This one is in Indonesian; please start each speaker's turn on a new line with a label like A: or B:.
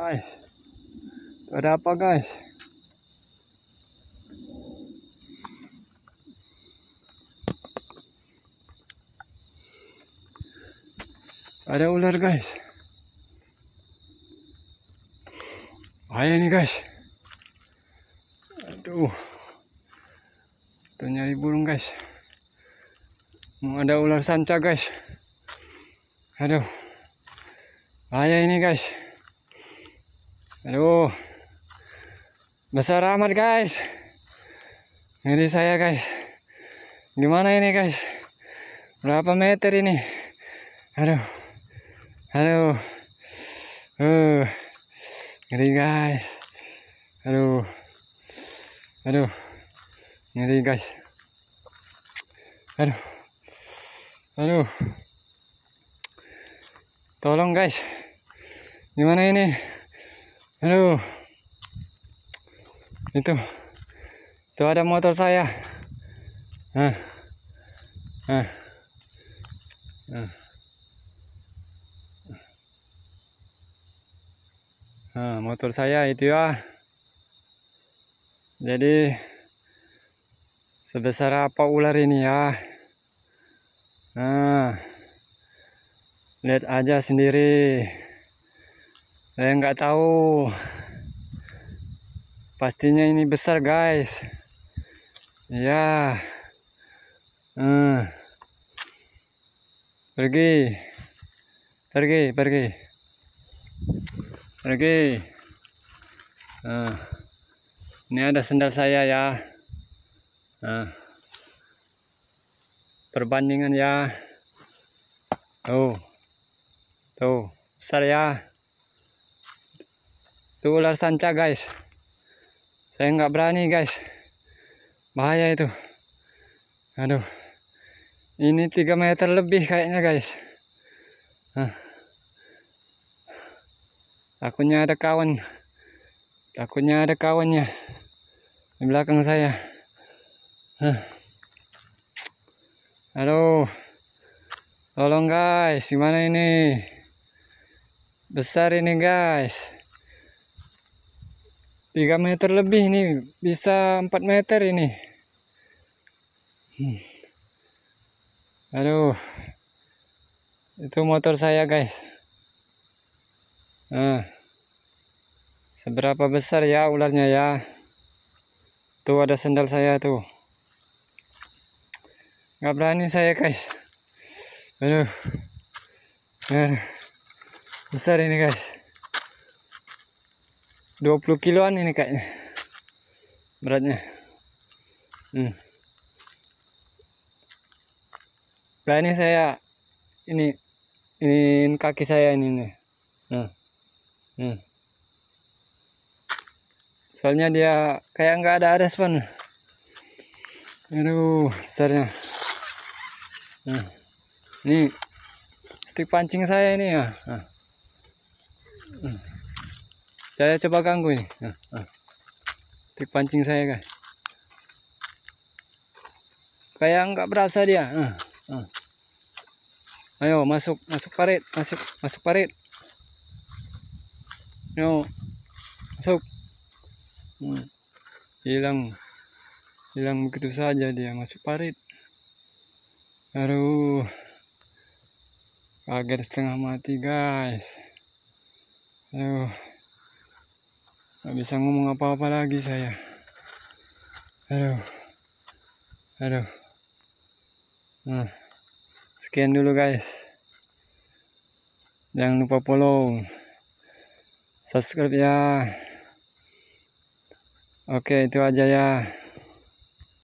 A: Guys. Tuh ada apa guys? Ada ular guys. Bahaya nih guys. Aduh. Tuh nyari burung guys. Mau ada ular sanca guys. Aduh. Bahaya ini guys. Aduh. Besar amat guys. Ngeri saya guys. Gimana ini guys? Berapa meter ini? Aduh. Aduh. Uh. Ngeri guys. Aduh. Aduh. Ngeri guys. Aduh. Aduh. Tolong guys. Gimana ini? Aduh. Itu. Itu ada motor saya. Ah. Ah. Ah. Nah, motor saya itu ya. Jadi sebesar apa ular ini ya? Nah, lihat aja sendiri. Saya nggak tahu. Pastinya ini besar guys. Ya. Hmm. Pergi. Pergi, pergi. Pergi. Nah. Ini ada sendal saya ya. Nah. Perbandingan ya. Tuh. Tuh, besar ya. Tuh ular sanca guys. Saya nggak berani guys. Bahaya itu. Aduh. Ini 3 meter lebih kayaknya guys. Takutnya ada kawan. Takutnya ada kawannya di belakang saya. Halo. Tolong guys, gimana ini? Besar ini guys. 3 meter lebih ini, bisa 4 meter ini. Hmm. Aduh. Itu motor saya guys. Nah. Seberapa besar ya ularnya ya? Tuh ada sendal saya tuh. Gak berani saya guys. Aduh. Aduh. Besar ini guys. 20 kiloan ini kayaknya. Beratnya. Hmm. Berani saya ini ini kaki saya ini nih. Nah. Hmm. Soalnya dia kayak nggak ada respon. Aduh, besarnya. Nah, ini stik pancing saya ini ya. Nah. Hmm. Saya coba ganggu ini. Nah, nah. Stik pancing saya guys. Kayak nggak berasa dia. Nah, nah. Ayo masuk, masuk parit, masuk, masuk parit. Ayo, masuk. Hmm. Hilang, hilang begitu saja dia masuk parit. Aduh, kaget setengah mati guys. Aduh, nggak bisa ngomong apa-apa lagi saya. Aduh, aduh. Nah, sekian dulu guys. Jangan lupa follow, subscribe ya. Oke, itu aja ya.